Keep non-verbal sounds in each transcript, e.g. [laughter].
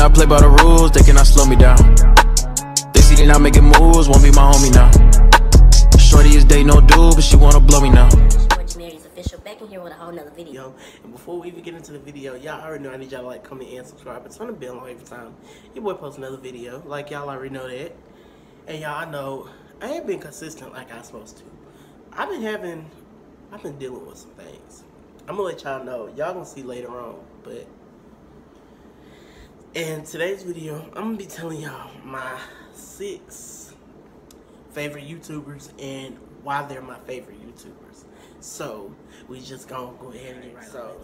I play by the rules, they cannot slow me down. They see they not making moves, won't be my homie now. Shorty is day no dude, but she wanna blow me now. Back in here with a whole nother video. And before we even get into the video, y'all already know I need y'all to like, comment, and subscribe. It's on the bell every time your boy posts another video. Like y'all already know that. And y'all know I ain't been consistent like I supposed to. I've been having, I've been dealing with some things. I'm gonna let y'all know. Y'all gonna see later on, but in today's video, I'm gonna be telling y'all my six favorite YouTubers and why they're my favorite YouTubers. So we just gonna go ahead and get right so,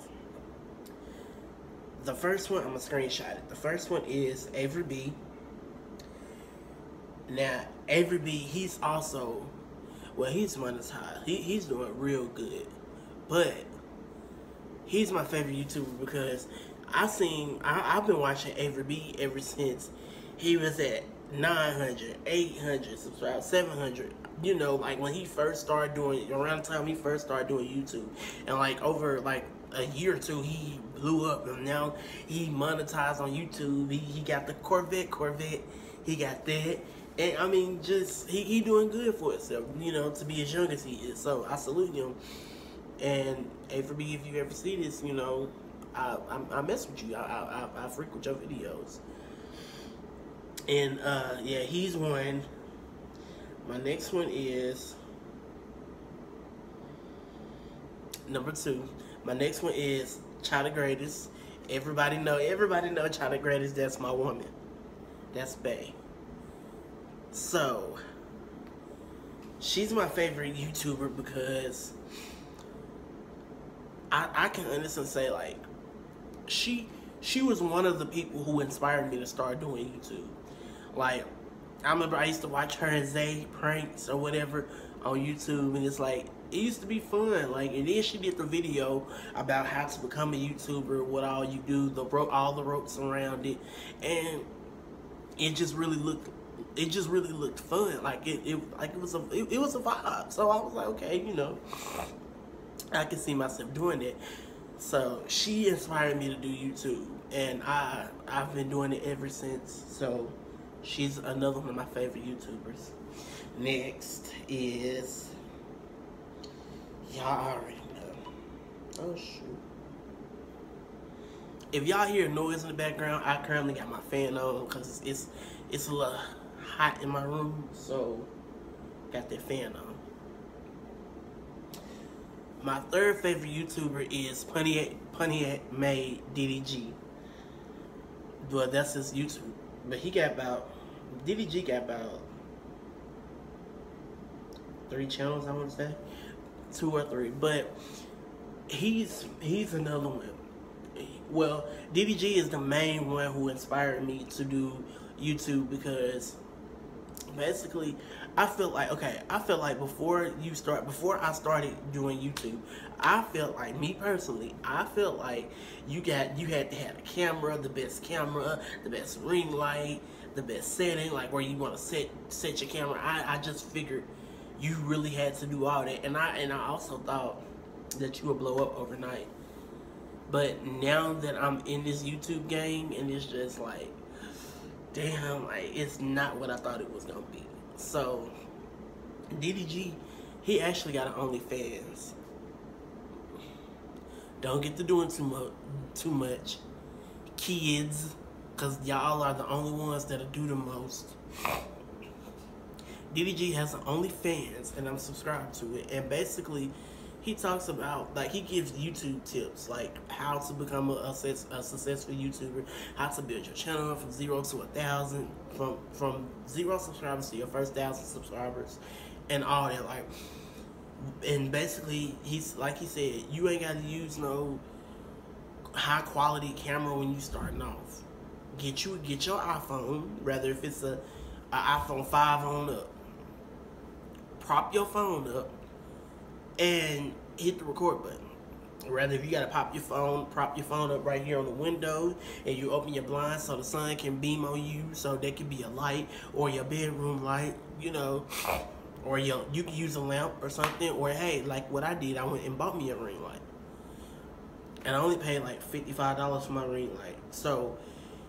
the first one, I'm gonna screenshot it. The first one is Avery B. Now, Avery B, he's also, well, he's monetized. He, he's doing real good. But he's my favorite YouTuber because I seen, I, I've been watching Avery B ever since he was at 900, 800 subscribers, 700. You know, like when he first started doing, around the time he first started doing YouTube. And like over like a year or two, he blew up. And now he monetized on YouTube. He, he got the Corvette, Corvette. He got that. And I mean, just, he, he doing good for himself, you know, to be as young as he is. So I salute him. And Avery B, if you ever see this, you know, I, I, I mess with you. I, I, I frequent your videos. And uh, yeah, he's one. My next one is number two. My next one is China Greatest. Everybody know, everybody know China Greatest. That's my woman. That's Bay. So, she's my favorite YouTuber because I, I can honestly say like she she was one of the people who inspired me to start doing YouTube. Like, I remember I used to watch her and Zay pranks or whatever on YouTube, and it's like, it used to be fun. Like, and then she did the video about how to become a YouTuber, what all you do, the rope, all the ropes around it, and it just really looked, it just really looked fun. Like it, it like it was a, it, it was a vibe. So I was like, okay, you know, I can see myself doing it. So she inspired me to do YouTube, and I I've been doing it ever since. So she's another one of my favorite YouTubers. Next is y'all already know. Oh shoot. If y'all hear noise in the background, I currently got my fan on because it's it's a little hot in my room, so got that fan on. My third favorite YouTuber is Punny Pontiac Made DDG. But that's his YouTube. But he got about DDG got about three channels, I want to say, two or three. But he's he's another one. Well, DDG is the main one who inspired me to do YouTube because basically I feel like okay, I feel like before you start before I started doing YouTube, I felt like me personally, I felt like you got you had to have a camera, the best camera, the best ring light, the best setting, like where you want to set set your camera. I, I just figured you really had to do all that. And I and I also thought that you would blow up overnight. But now that I'm in this YouTube game and it's just like damn, like it's not what I thought it was gonna be. So DDG, he actually got an OnlyFans. Don't get to doing too much, too much, kids, cause y'all are the only ones that'll do the most. DDG has an OnlyFans, and I'm subscribed to it, and basically he talks about like he gives YouTube tips like how to become a, a, a, successful YouTuber, how to build your channel from zero to a thousand, from from zero subscribers to your first thousand subscribers, and all that. Like, and basically he's like he said, you ain't got to use no high quality camera when you starting off. Get you get your iPhone, rather if it's a, a iPhone five on up. Prop your phone up and hit the record button. Rather, if you gotta pop your phone, prop your phone up right here on the window, and you open your blinds so the sun can beam on you, so there can be a light or your bedroom light, you know, or your you can use a lamp or something. Or hey, like what I did, I went and bought me a ring light, and I only paid like fifty five dollars for my ring light. So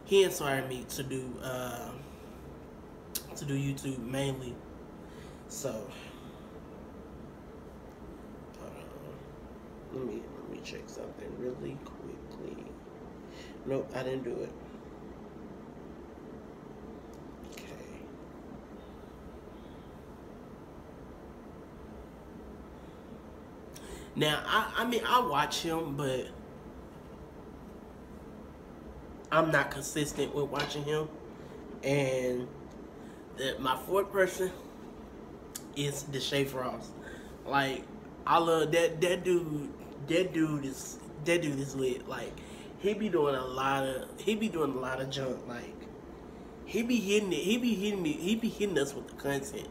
he inspired me to do uh, to do YouTube mainly. So let me let me check something really quickly. Nope, I didn't do it. Okay. Now I I mean I watch him, but I'm not consistent with watching him, and the, my fourth person is Deshae Frost. Like I love that that dude. That dude is that dude is lit. Like he be doing a lot of he be doing a lot of junk. Like he be hitting it. He be hitting me. He be hitting us with the content.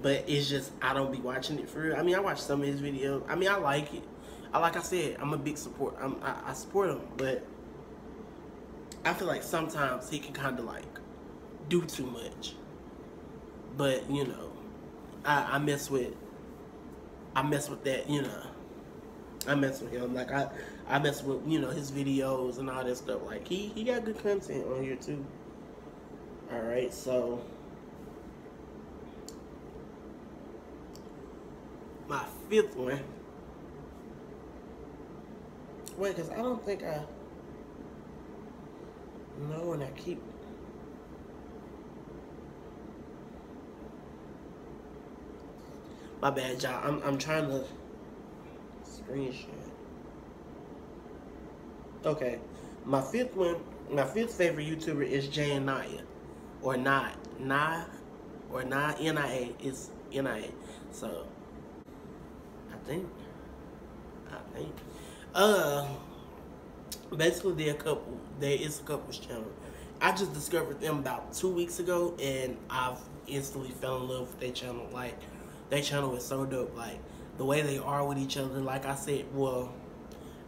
But it's just I don't be watching it for real. I mean I watch some of his videos. I mean I like it. I like I said I'm a big support. I'm, I, I support him, but I feel like sometimes he can kind of like do too much. But you know, I, I mess with I mess with that. You know, I mess with him. Like I I mess with you know his videos and all that stuff. Like he he got good content on here too. All right, so my fifth one. Wait, cause I don't think I. No, and I keep. My bad, y'all. I'm I'm trying to screenshot. Okay, my fifth one, my fifth favorite YouTuber is Jay and Naya, or not Nah, or Nah N I A is N I A. So I think, I think, uh, basically they're a couple. There is a couple's channel. I just discovered them about two weeks ago, and I've instantly fell in love with their channel. Like their channel is so dope. Like the way they are with each other. Like I said, well,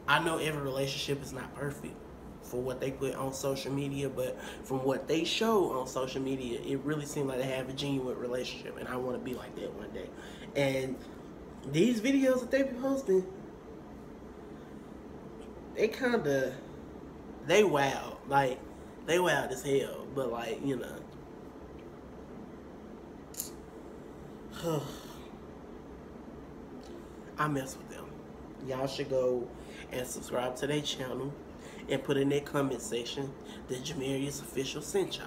I know every relationship is not perfect for what they put on social media, but from what they show on social media, it really seems like they have a genuine relationship, and I want to be like that one day. And these videos that they be posting, they kind of, they wild, like they wild as hell, but like you know. [sighs] [sighs] I mess with them. Y'all should go and subscribe to their channel and put in their comment section that Jermarious official sent y'all.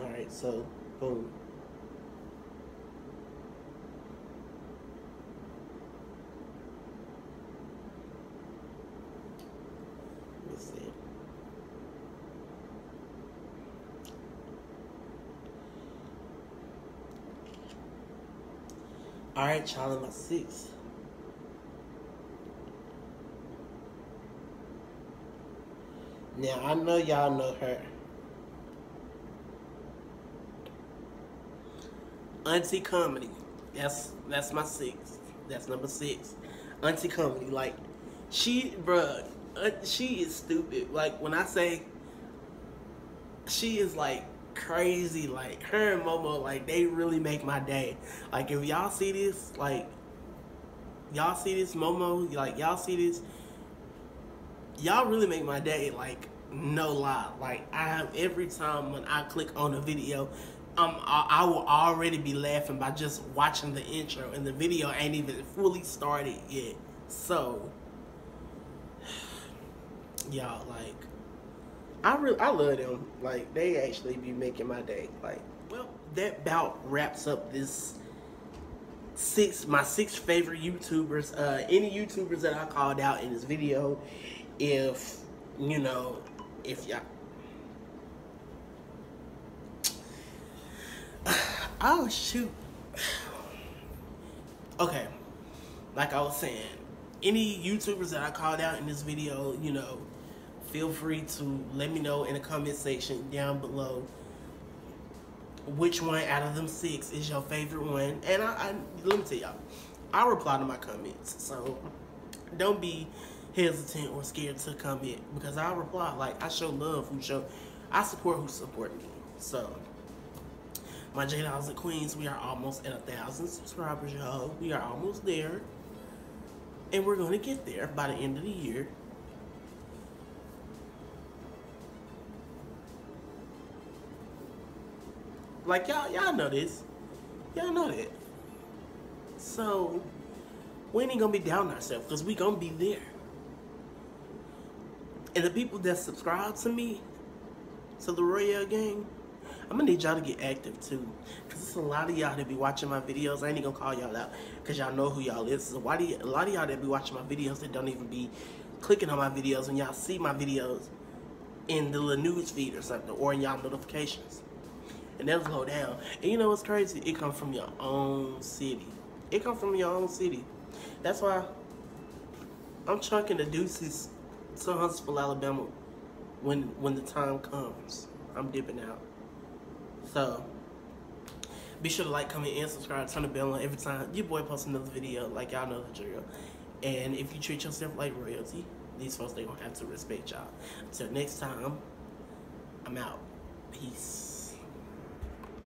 Alright, so boom. Let me see. Alright, child number six. Now I know y'all know her. Auntie Comedy. That's that's my six. That's number six. Auntie Comedy. Like she bruh, uh, she is stupid. Like when I say she is like crazy. Like her and Momo, like they really make my day. Like if y'all see this, like y'all see this Momo, like y'all see this, y'all really make my day. Like no lie. Like I have every time when I click on a video, um, I, I will already be laughing by just watching the intro, and the video ain't even fully started yet. So, [sighs] y'all like. I really, I love them. Like they actually be making my day. Like, well, that bout wraps up this six my six favorite YouTubers. Uh, any YouTubers that I called out in this video, if you know, if y'all. [sighs] Oh shoot. [sighs] Okay, like I was saying, any YouTubers that I called out in this video, you know, feel free to let me know in the comment section down below which one out of them six is your favorite one. And I, I let me tell y'all, I reply to my comments, so don't be hesitant or scared to comment because I reply. Like I show love who show, I support who support me. So my J Dolls and Queens, we are almost at a thousand subscribers, y'all. We are almost there, and we're gonna get there by the end of the year. Like y'all, y'all know this. Y'all know that. So we ain't gonna be down ourselves because we gonna be there. And the people that subscribe to me, to the Royale Gang, I'm gonna need y'all to get active too. Cause it's a lot of y'all that be watching my videos. I ain't gonna call y'all out because y'all know who y'all is. So why do you, a lot of y'all that be watching my videos that don't even be clicking on my videos and y'all see my videos in the news feed or something or in y'all notifications. And they'll slow down. And you know what's crazy? It comes from your own city. It comes from your own city. That's why I'm chunking the deuces to Huntsville, Alabama when when the time comes. I'm dipping out. So be sure to like, comment, and subscribe. Turn the bell on every time your boy posts another video. Like y'all know the drill. And if you treat yourself like royalty, these folks they gonna have to respect y'all. Until next time, I'm out. Peace.